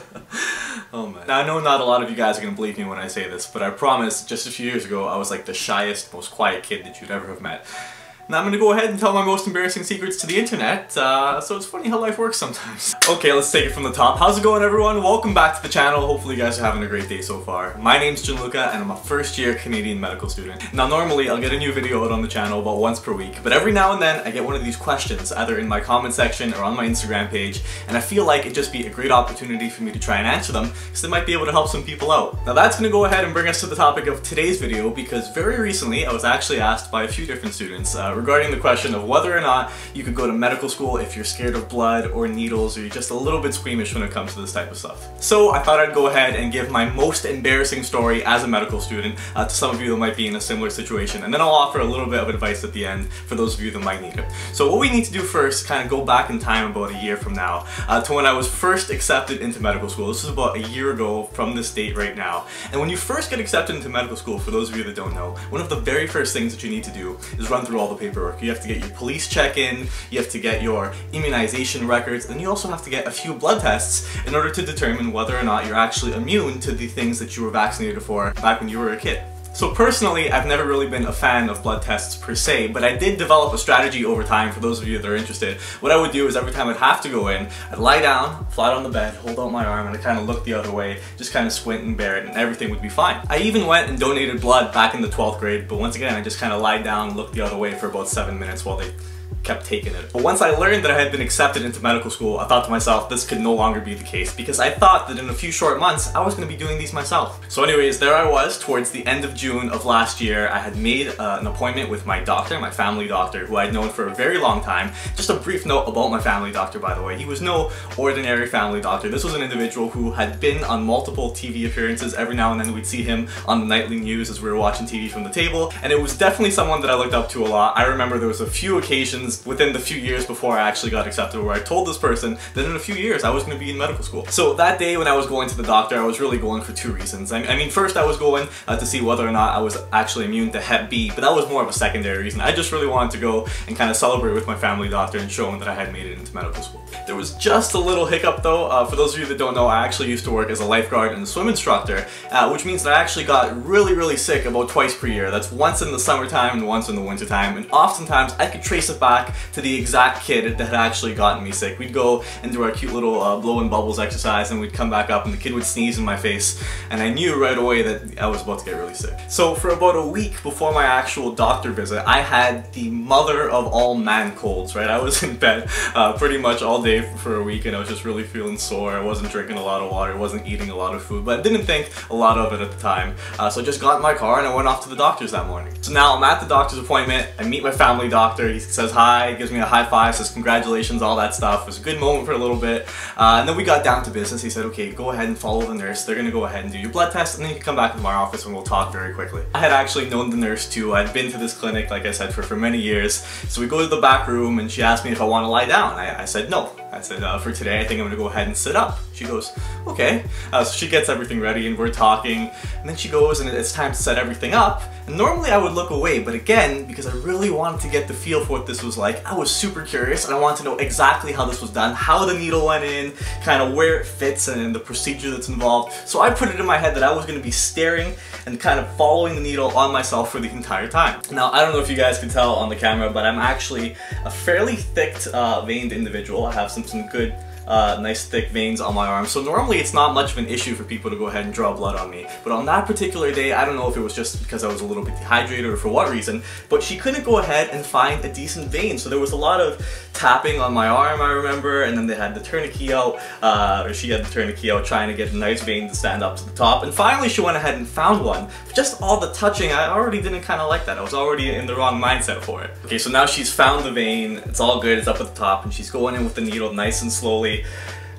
oh man. Now I know not a lot of you guys are gonna believe me when I say this, but I promise just a few years ago I was like the shyest, most quiet kid that you'd ever have met. Now I'm gonna go ahead and tell my most embarrassing secrets to the internet, uh, so it's funny how life works sometimes. okay, let's take it from the top. How's it going everyone? Welcome back to the channel. Hopefully you guys are having a great day so far. My name's Gianluca and I'm a first year Canadian medical student. Now normally I'll get a new video out on the channel about once per week, but every now and then I get one of these questions either in my comment section or on my Instagram page, and I feel like it'd just be a great opportunity for me to try and answer them, because they might be able to help some people out. Now that's gonna go ahead and bring us to the topic of today's video, because very recently I was actually asked by a few different students uh, regarding the question of whether or not you could go to medical school if you're scared of blood or needles or you're just a little bit squeamish when it comes to this type of stuff. So I thought I'd go ahead and give my most embarrassing story as a medical student uh, to some of you that might be in a similar situation and then I'll offer a little bit of advice at the end for those of you that might need it. So what we need to do first kind of go back in time about a year from now uh, to when I was first accepted into medical school. This is about a year ago from this date right now. And when you first get accepted into medical school, for those of you that don't know, one of the very first things that you need to do is run through all the paperwork. You have to get your police check-in, you have to get your immunization records, and you also have to get a few blood tests in order to determine whether or not you're actually immune to the things that you were vaccinated for back when you were a kid. So personally, I've never really been a fan of blood tests per se, but I did develop a strategy over time for those of you that are interested. What I would do is every time I'd have to go in, I'd lie down, flat on the bed, hold out my arm, and I'd kind of look the other way, just kind of squint and bear it, and everything would be fine. I even went and donated blood back in the 12th grade, but once again, I just kind of lied down, looked the other way for about seven minutes while they kept taking it. But once I learned that I had been accepted into medical school, I thought to myself, this could no longer be the case because I thought that in a few short months, I was gonna be doing these myself. So anyways, there I was towards the end of June of last year. I had made uh, an appointment with my doctor, my family doctor, who I'd known for a very long time. Just a brief note about my family doctor, by the way. He was no ordinary family doctor. This was an individual who had been on multiple TV appearances. Every now and then we'd see him on the nightly news as we were watching TV from the table. And it was definitely someone that I looked up to a lot. I remember there was a few occasions within the few years before I actually got accepted where I told this person that in a few years I was going to be in medical school. So that day when I was going to the doctor, I was really going for two reasons. I, mean, first I was going uh, to see whether or not I was actually immune to Hep B, but that was more of a secondary reason. I just really wanted to go and kind of celebrate with my family doctor and show him that I had made it into medical school. There was just a little hiccup though. Uh, for those of you that don't know, I actually used to work as a lifeguard and a swim instructor, uh, which means that I actually got really, really sick about twice per year. That's once in the summertime and once in the wintertime, and oftentimes I could trace it back to the exact kid that had actually gotten me sick. We'd go and do our cute little uh, blowing bubbles exercise and we'd come back up and the kid would sneeze in my face and I knew right away that I was about to get really sick. So for about a week before my actual doctor visit, I had the mother of all man colds, right? I was in bed uh, pretty much all day for a week and I was just really feeling sore. I wasn't drinking a lot of water, I wasn't eating a lot of food, but I didn't think a lot of it at the time. Uh, so I just got in my car and I went off to the doctor's that morning. So now I'm at the doctor's appointment, I meet my family doctor, he says hi, gives me a high five, says congratulations, all that stuff. It was a good moment for a little bit. Uh, and then we got down to business. He said, okay, go ahead and follow the nurse. They're gonna go ahead and do your blood test and then you can come back to my office and we'll talk very quickly. I had actually known the nurse too. I'd been to this clinic, like I said, for, for many years. So we go to the back room and she asked me if I want to lie down. I, I said no. I said, uh, for today, I think I'm gonna go ahead and sit up. She goes, okay. Uh, so she gets everything ready and we're talking. And then she goes and it's time to set everything up. And normally I would look away, but again, because I really wanted to get the feel for what this was like, I was super curious and I wanted to know exactly how this was done, how the needle went in, kind of where it fits and the procedure that's involved. So I put it in my head that I was to be staring and kind of following the needle on myself for the entire time. Now, I don't know if you guys can tell on the camera, but I'm actually a fairly thick uh, veined individual. I have some, some good uh, nice thick veins on my arm. So normally it's not much of an issue for people to go ahead and draw blood on me. But on that particular day, I don't know if it was just because I was a little bit dehydrated or for what reason, but she couldn't go ahead and find a decent vein. So there was a lot of tapping on my arm, I remember, and then they had the tourniquet out, uh, or she had the tourniquet out trying to get a nice vein to stand up to the top. And finally she went ahead and found one. Just all the touching, I already didn't kind of like that. I was already in the wrong mindset for it. Okay, so now she's found the vein, it's all good, it's up at the top, and she's going in with the needle nice and slowly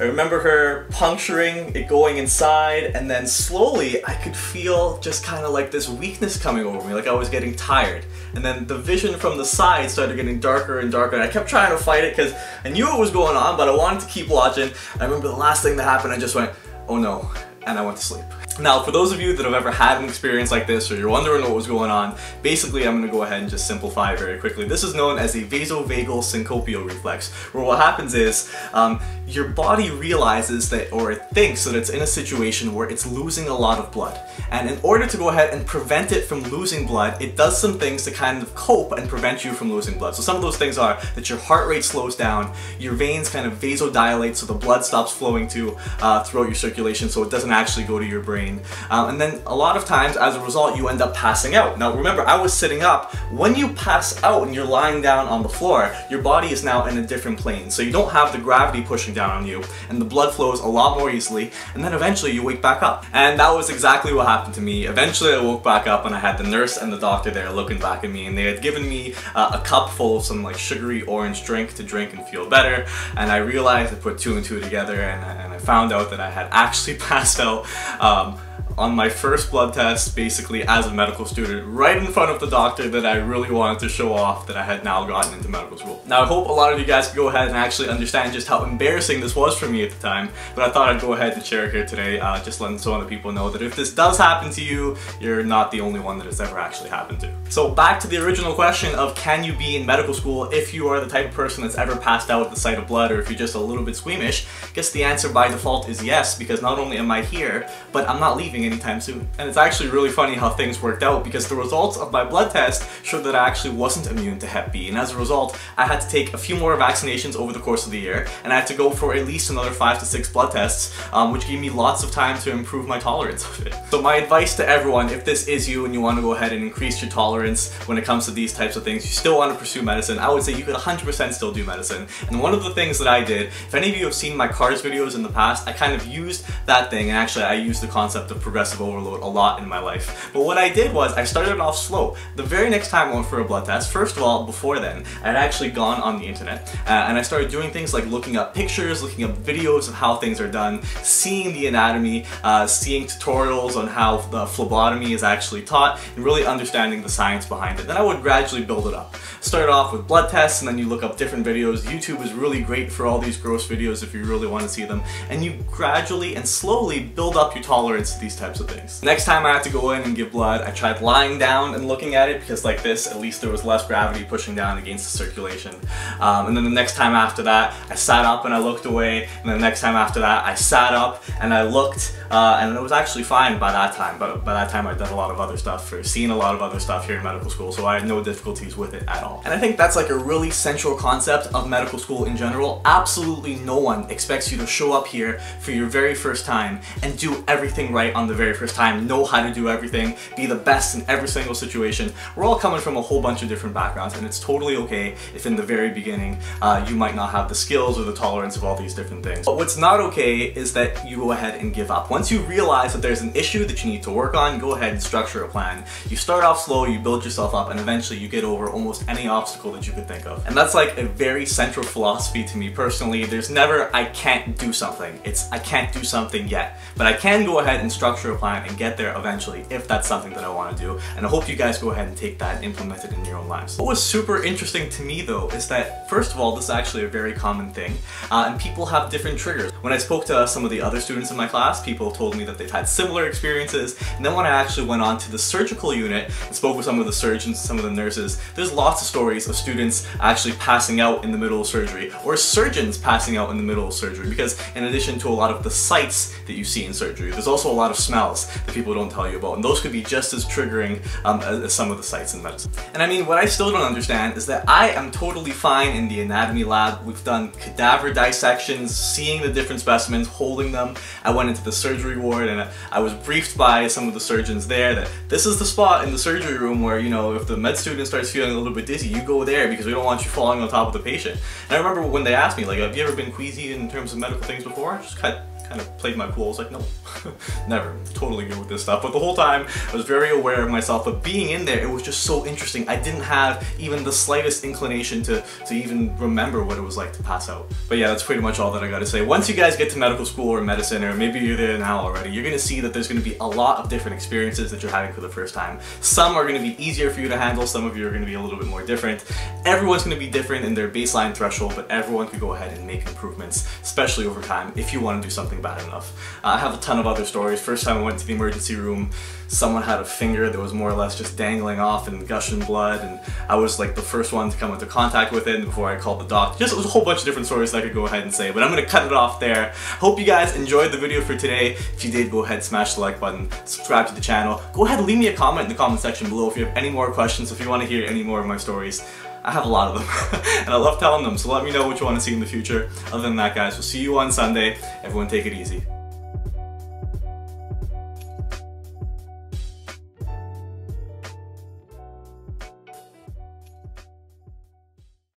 I remember her puncturing it going inside and then slowly I could feel just kind of like this weakness coming over me, like I was getting tired. And then the vision from the side started getting darker and darker and I kept trying to fight it because I knew what was going on but I wanted to keep watching. I remember the last thing that happened I just went, oh no, and I went to sleep. Now, for those of you that have ever had an experience like this or you're wondering what was going on, basically I'm going to go ahead and just simplify very quickly. This is known as a vasovagal syncopal reflex, where what happens is um, your body realizes that, or it thinks that it's in a situation where it's losing a lot of blood. And in order to go ahead and prevent it from losing blood, it does some things to kind of cope and prevent you from losing blood. So some of those things are that your heart rate slows down, your veins kind of vasodilate so the blood stops flowing to uh, throughout your circulation so it doesn't actually go to your brain brain. Um, and then a lot of times, as a result, you end up passing out. Now remember, I was sitting up. When you pass out and you're lying down on the floor, your body is now in a different plane. So you don't have the gravity pushing down on you, and the blood flows a lot more easily, and then eventually you wake back up. And that was exactly what happened to me. Eventually I woke back up and I had the nurse and the doctor there looking back at me, and they had given me uh, a cup full of some like sugary orange drink to drink and feel better. And I realized I put two and two together and, and found out that I had actually passed out um, on my first blood test, basically as a medical student, right in front of the doctor that I really wanted to show off that I had now gotten into medical school. Now I hope a lot of you guys can go ahead and actually understand just how embarrassing this was for me at the time, but I thought I'd go ahead and share it here today, uh, just letting some other people know that if this does happen to you, you're not the only one that it's ever actually happened to. So back to the original question of can you be in medical school if you are the type of person that's ever passed out at the sight of blood or if you're just a little bit squeamish, I guess the answer by default is yes, because not only am I here, but I'm not leaving anytime soon. And it's actually really funny how things worked out because the results of my blood test showed that I actually wasn't immune to Hep B. And as a result, I had to take a few more vaccinations over the course of the year and I had to go for at least another five to six blood tests, um, which gave me lots of time to improve my tolerance of it. So my advice to everyone, if this is you and you want to go ahead and increase your tolerance when it comes to these types of things, you still want to pursue medicine, I would say you could 100% still do medicine. And one of the things that I did, if any of you have seen my CARS videos in the past, I kind of used that thing and actually I used the concept of progressive overload overload a lot in my life. But what I did was I started off slow. The very next time I went for a blood test, first of all, before then, I had actually gone on the internet uh, and I started doing things like looking up pictures, looking up videos of how things are done, seeing the anatomy, uh, seeing tutorials on how the phlebotomy is actually taught, and really understanding the science behind it. Then I would gradually build it up. Start off with blood tests and then you look up different videos. YouTube is really great for all these gross videos if you really want to see them. And you gradually and slowly build up your tolerance to these types of things. Next time I had to go in and give blood, I tried lying down and looking at it because like this, at least there was less gravity pushing down against the circulation. Um, and then the next time after that, I sat up and I looked away. And the next time after that, I sat up and I looked uh, and it was actually fine by that time. But by that time, I'd done a lot of other stuff or seen a lot of other stuff here in medical school, so I had no difficulties with it at all. And I think that's like a really central concept of medical school in general. Absolutely no one expects you to show up here for your very first time and do everything right on the very first time know how to do everything, be the best in every single situation. We're all coming from a whole bunch of different backgrounds and it's totally okay if in the very beginning uh, you might not have the skills or the tolerance of all these different things. But what's not okay is that you go ahead and give up. Once you realize that there's an issue that you need to work on, go ahead and structure a plan. You start off slow, you build yourself up, and eventually you get over almost any obstacle that you could think of. And that's like a very central philosophy to me personally. There's never, I can't do something. It's, I can't do something yet. But I can go ahead and structure a plan and get there eventually if that's something that I want to do. And I hope you guys go ahead and take that and implement it in your own lives. What was super interesting to me though is that first of all, this is actually a very common thing uh, and people have different triggers. When I spoke to some of the other students in my class, people told me that they've had similar experiences. And then when I actually went on to the surgical unit and spoke with some of the surgeons, some of the nurses, there's lots of stories of students actually passing out in the middle of surgery or surgeons passing out in the middle of surgery because in addition to a lot of the sights that you see in surgery, there's also a lot of smells that people don't tell you about. And those could be just as triggering um, as, as, some of the sights in medicine. And I mean, what I still don't understand is that I am totally fine in the anatomy lab. We've done cadaver dissections, seeing the different specimens, holding them. I went into the surgery ward and I was briefed by some of the surgeons there that this is the spot in the surgery room where, you know, if the med student starts feeling a little bit dizzy, you go there because we don't want you falling on top of the patient. And I remember when they asked me, like, have you ever been queasy in terms of medical things before? Just of kind of played my cool. I was like, no, never. Totally good with this stuff. But the whole time, I was very aware of myself. But being in there, it was just so interesting. I didn't have even the slightest inclination to, to even remember what it was like to pass out. But yeah, that's pretty much all that I gotta say. Once you guys get to medical school or medicine, or maybe you're there now already, you're gonna see that there's gonna be a lot of different experiences that you're having for the first time. Some are gonna be easier for you to handle, some of you are gonna be a little bit more different. Everyone's gonna be different in their baseline threshold, but everyone could go ahead and make improvements, especially over time, if you wanna do something wasn't bad enough. I have a ton of other stories. First time I went to the emergency room, someone had a finger that was more or less just dangling off and gushing blood and I was like the first one to come into contact with it before I called the doctor. Just a whole bunch of different stories I could go ahead and say, but I'm gonna cut it off there. Hope you guys enjoyed the video for today. If you did, go ahead, and smash the like button, subscribe to the channel. Go ahead, leave me a comment in the comment section below if you have any more questions, if you want to hear any more of my stories. I have a lot of them, and I love telling them, so let me know what you want to see in the future. Other than that, guys, we'll see you on Sunday. Everyone take it easy.